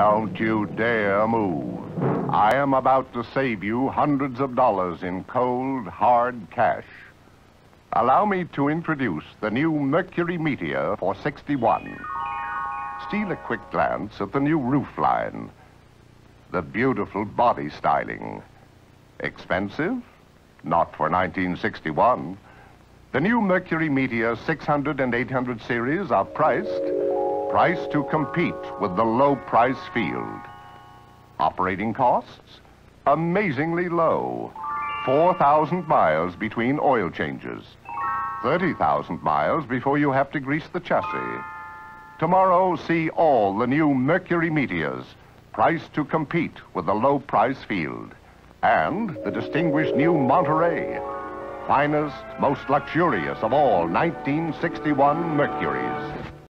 Don't you dare move. I am about to save you hundreds of dollars in cold, hard cash. Allow me to introduce the new Mercury Meteor for 61. Steal a quick glance at the new roofline. The beautiful body styling. Expensive? Not for 1961. The new Mercury Meteor 600 and 800 series are priced, priced to compete with the low price field. Operating costs? Amazingly low. 4,000 miles between oil changes. 30,000 miles before you have to grease the chassis. Tomorrow, see all the new Mercury Meteors, priced to compete with the low price field. And the distinguished new Monterey, finest, most luxurious of all 1961 Mercuries.